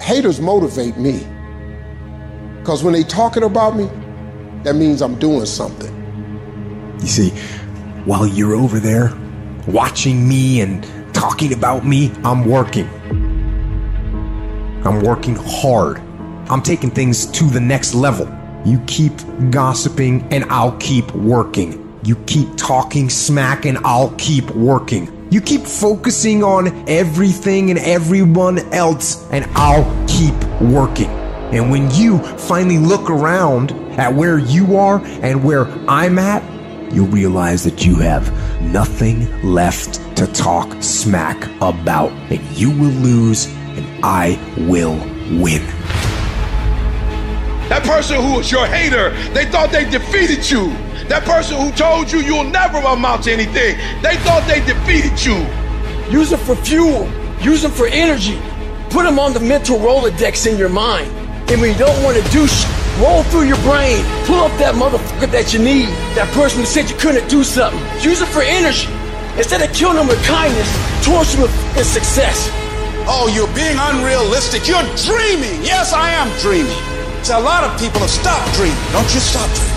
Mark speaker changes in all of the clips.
Speaker 1: haters motivate me. Because when they talking about me, that means I'm doing something.
Speaker 2: You see, while you're over there watching me and talking about me, I'm working. I'm working hard. I'm taking things to the next level. You keep gossiping and I'll keep working. You keep talking smack and I'll keep working. You keep focusing on everything and everyone else and I'll keep working. And when you finally look around at where you are and where I'm at, you'll realize that you have nothing left to talk smack about. And you will lose and I will win.
Speaker 3: That person who was your hater, they thought they defeated you. That person who told you you'll never amount to anything, they thought they defeated you.
Speaker 4: Use them for fuel. Use them for energy. Put them on the mental Rolodex in your mind. And when you don't want to do shit, roll through your brain. Pull up that motherfucker that you need. That person who said you couldn't do something. Use it for energy. Instead of killing them with kindness, torture them with success.
Speaker 5: Oh, you're being unrealistic. You're dreaming. Yes, I am dreaming. So a lot of people have stopped dreaming. Don't you stop dreaming.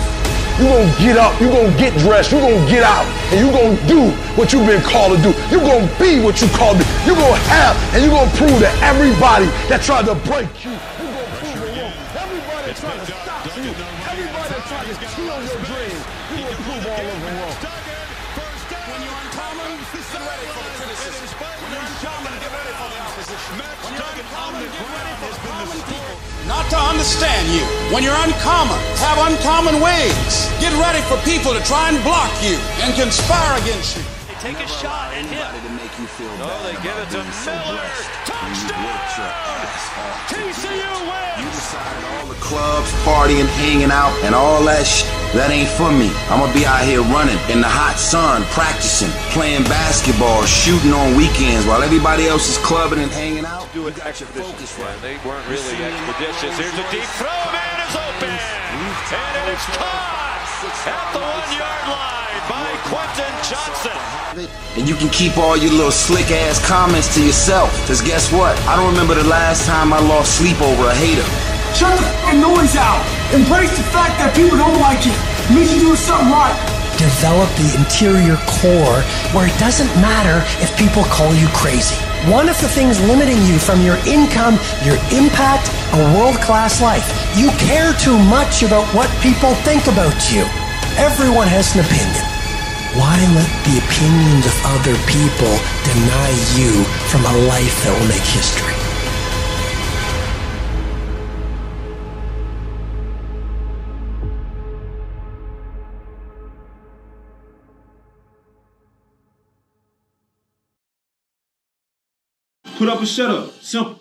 Speaker 3: You're gonna get up, you're gonna get dressed, you're gonna get out, and you're gonna do what you've been called to do. You're gonna be what you called to be. You're gonna have, and you're gonna prove to everybody that tried to break you. You're gonna prove it wrong. Everybody that tried to stop you, everybody that tried to kill your dreams, you're gonna prove all of them wrong.
Speaker 5: When you're uncommon, get ready for the criticism. When you're uncommon, get ready for the opposition. When you're uncommon, get ready for the common people. Not to understand you. When you're uncommon, have uncommon ways. Get ready for people to try and block you and conspire against you.
Speaker 6: They take a shot at him.
Speaker 7: to make you feel
Speaker 6: Oh,
Speaker 7: bad
Speaker 6: they give it to
Speaker 7: about being so
Speaker 6: Miller.
Speaker 7: blessed when you worked your ass off to
Speaker 6: TCU
Speaker 7: do
Speaker 6: wins.
Speaker 7: You decided all the clubs, partying, hanging out, and all that shit. That ain't for me. I'm gonna be out here running in the hot sun, practicing, playing basketball, shooting on weekends while everybody else is clubbing and hanging out.
Speaker 6: Do
Speaker 7: You
Speaker 6: it
Speaker 7: got your
Speaker 6: expeditious.
Speaker 7: focus
Speaker 6: Yeah,
Speaker 7: right.
Speaker 6: they weren't really
Speaker 7: see him?
Speaker 6: expeditious. Here's a deep throw. Man is open. And it is caught at the one yard line by Quentin Johnston.
Speaker 7: And you can keep all your little slick ass comments to yourself. Cause guess what? I don't remember the last time I lost sleep over a hater.
Speaker 4: Shut the fucking noise out. Embrace the fact that people don't like you. You're something right.
Speaker 8: develop the interior core where it doesn't matter if people call you crazy. One of the things limiting you from your income, your impact, a world class life, you care too much about what people think about you. Everyone has an opinion. Why let the opinions of other people deny you from a life that will make history?
Speaker 9: Put up or shut up. Simple.